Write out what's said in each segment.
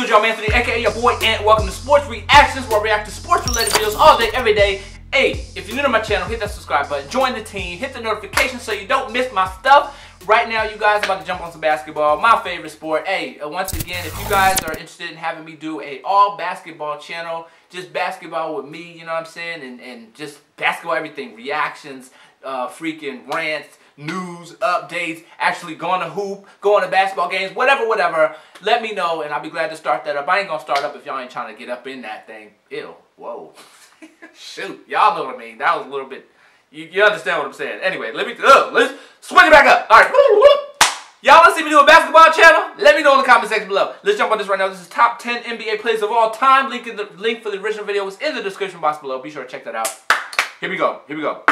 good, y'all? Anthony, aka your boy Ant. Welcome to Sports Reactions, where I react to sports related videos all day, every day. Hey, if you're new to my channel, hit that subscribe button, join the team, hit the notification so you don't miss my stuff. Right now, you guys about to jump on some basketball, my favorite sport. Hey, uh, once again, if you guys are interested in having me do a all basketball channel, just basketball with me, you know what I'm saying, and, and just basketball everything, reactions, uh, freaking rants, news, updates, actually going to hoop, going to basketball games, whatever, whatever, let me know and I'll be glad to start that up. I ain't gonna start up if y'all ain't trying to get up in that thing. Ew, whoa. Shoot, y'all know what I mean. That was a little bit, you, you understand what I'm saying. Anyway, let me, uh, let's swing it back up. All right, Y'all want to see me do a basketball channel? Let me know in the comment section below. Let's jump on this right now. This is top 10 NBA players of all time. Link in the link for the original video is in the description box below. Be sure to check that out. Here we go. Here we go.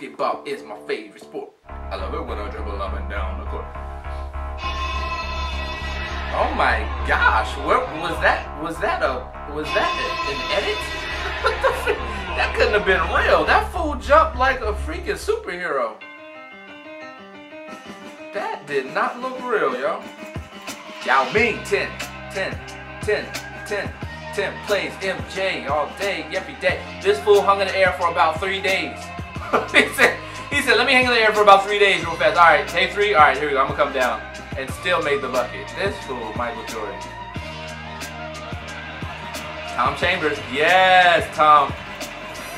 Basketball is my favorite sport. I love it when I dribble up and down the court. Oh my gosh, what was that? Was that a was that an edit? That couldn't have been real. That fool jumped like a freaking superhero. That did not look real, yo. Yao Ming, 10, 10, 10, 10, 10 plays MJ all day, every day. This fool hung in the air for about three days. he said, he said, let me hang in the air for about three days real fast. All right, take three. All right, here we go. I'm gonna come down, and still made the bucket. This fool, Michael Jordan. Tom Chambers, yes, Tom.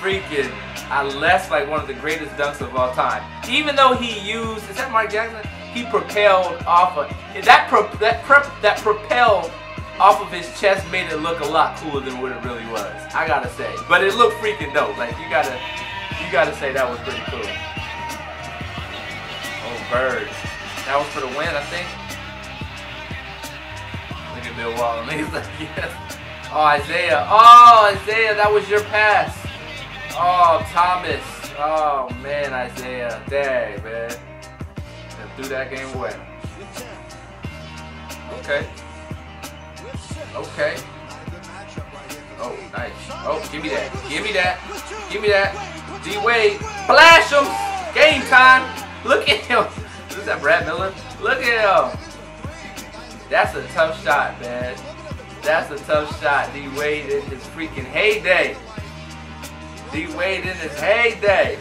Freaking, I less like one of the greatest dunks of all time. Even though he used, is that Mark Jackson? He propelled off of that. Pro, that prep that propelled off of his chest made it look a lot cooler than what it really was. I gotta say, but it looked freaking dope. Like you gotta you gotta say that was pretty cool. Oh, Bird. That was for the win, I think. Look at Bill Walton. He's like, yes. Oh, Isaiah. Oh, Isaiah, that was your pass. Oh, Thomas. Oh, man, Isaiah. Dang, man. And threw that game away. Okay. Okay. Oh, nice. Oh, give me that. Give me that. Give me that. D Wade, flash him. Game time. Look at him. Is that Brad Miller? Look at him. That's a tough shot, man. That's a tough shot. D Wade in his freaking heyday. D Wade in his heyday.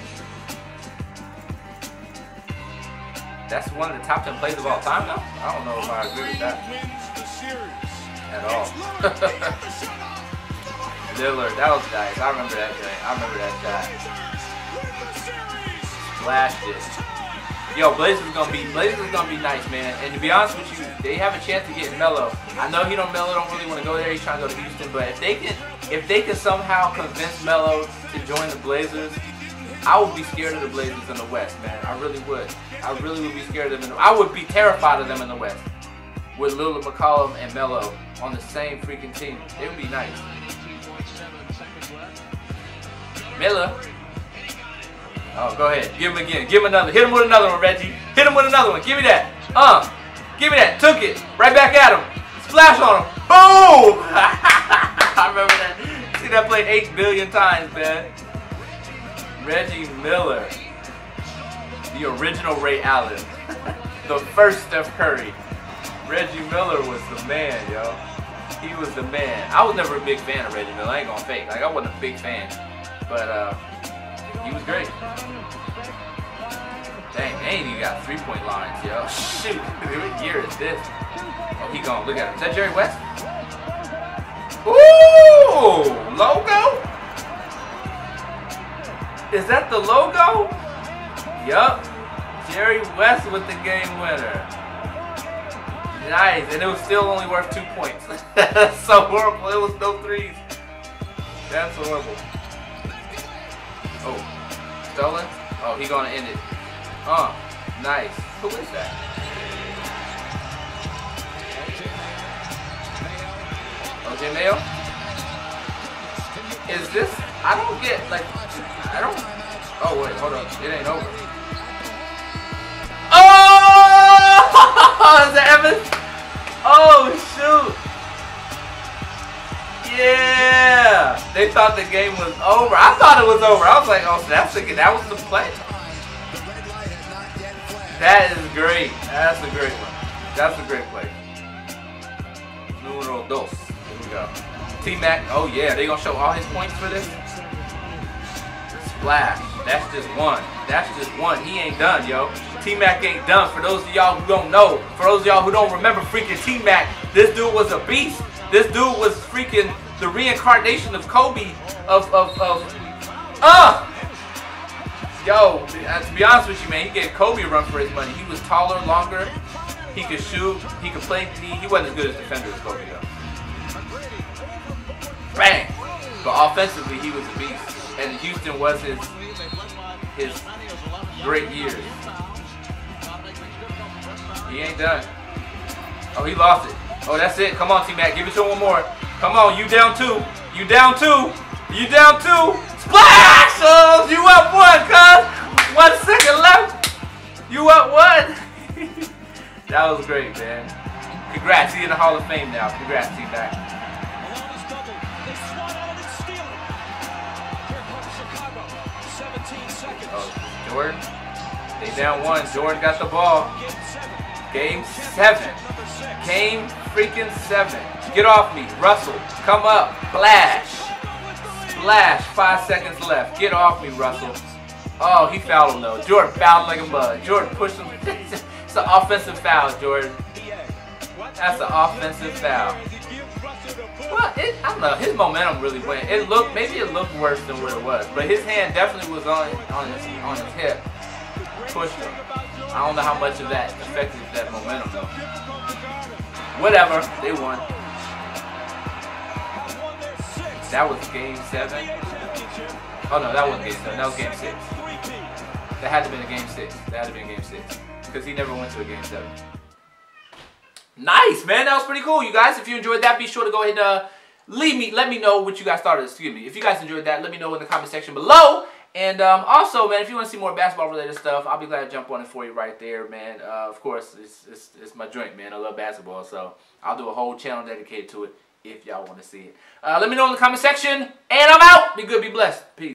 That's one of the top 10 plays of all time now? I don't know if I agree with that. At all. Lillard, that was nice. I remember that guy. I remember that guy. flashed it. Yo, Blazers gonna be Blazers gonna be nice, man. And to be honest with you, they have a chance to get Melo. I know he don't Melo don't really want to go there. He's trying to go to Houston, but if they can if they can somehow convince Melo to join the Blazers, I would be scared of the Blazers in the West, man. I really would. I really would be scared of them. The, I would be terrified of them in the West. With Lillard McCollum and Melo on the same freaking team. It would be nice. Miller. Oh, go ahead. Give him again. Give him another. Hit him with another one, Reggie. Hit him with another one. Give me that. Uh. Give me that. Took it. Right back at him. Splash on him. Boom! I remember that. See that play 8 billion times, man. Reggie Miller. The original Ray Allen. the first Steph Curry. Reggie Miller was the man, yo. He was the man. I was never a big fan of Reggie Miller. I ain't gonna fake. Like, I wasn't a big fan. But, uh, he was great. Dang, and you got three-point lines, yo. Shoot, what year is this? Oh, he gone. Look at him. Is that Jerry West? Ooh, logo? Is that the logo? Yup. Jerry West with the game winner. Nice, and it was still only worth two points. That's so horrible. It was no threes. That's horrible. Oh, stolen? Oh, he gonna end it. Oh, nice. Who is that? OJ Mayo? Is this? I don't get like. I don't. Oh wait, hold on. It ain't over. Oh! is that Evans? Oh shoot! Yeah! They thought the game was over. I thought it was over. I was like, oh, that's the, that was the play. That is great. That's a great one. That's a great play. Numero dos. Here we go. T-Mac, oh yeah, they gonna show all his points for this? Splash. That's just one. That's just one. He ain't done, yo. T-Mac ain't done. For those of y'all who don't know, for those of y'all who don't remember freaking T-Mac, this dude was a beast. This dude was freaking the reincarnation of Kobe, of, of, of, uh! Yo, uh, to be honest with you, man, he gave Kobe a run for his money. He was taller, longer, he could shoot, he could play D. He wasn't as good as defender as Kobe, though. Bang! But offensively, he was a beast. And Houston was his, his great years. He ain't done. Oh, he lost it. Oh, that's it. Come on, T-Mac. Give it to him one more. Come on. You down two. You down two. You down two. Splash! Oh, you up one, cuz. One second left. You up one. that was great, man. Congrats. He in the Hall of Fame now. Congrats, T-Mac. Oh, Jordan. They down one. Jordan got the ball. Game seven. Game freaking seven. Get off me. Russell. Come up. Flash. Splash. Five seconds left. Get off me, Russell. Oh, he fouled him though. Jordan fouled like a bug. Jordan pushed him. it's an offensive foul, Jordan. That's an offensive foul. Well, it, I don't know. His momentum really went. It looked maybe it looked worse than what it was, but his hand definitely was on on his on his hip. Pushed him. I don't know how much of that affected that momentum though. Whatever, they won. That was game seven. Oh no, that wasn't game seven. That was game six. That had to been a game six. That had to have been game six. Because he never went to a game seven. Nice, man. That was pretty cool, you guys. If you enjoyed that, be sure to go ahead and uh, leave me. Let me know what you guys thought of. Excuse me. If you guys enjoyed that, let me know in the comment section below. And um, also, man, if you want to see more basketball-related stuff, I'll be glad to jump on it for you right there, man. Uh, of course, it's, it's, it's, my joint, man. I love basketball, so I'll do a whole channel dedicated to it if y'all want to see it. Uh, let me know in the comment section, and I'm out. Be good, be blessed. Peace.